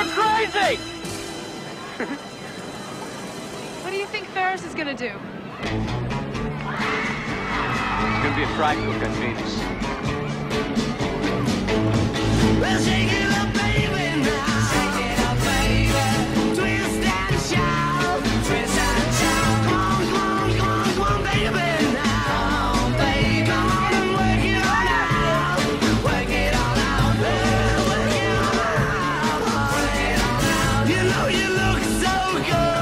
You're crazy! What do you think Ferris is gonna do? It's gonna be a fry cook on Venus. look so good.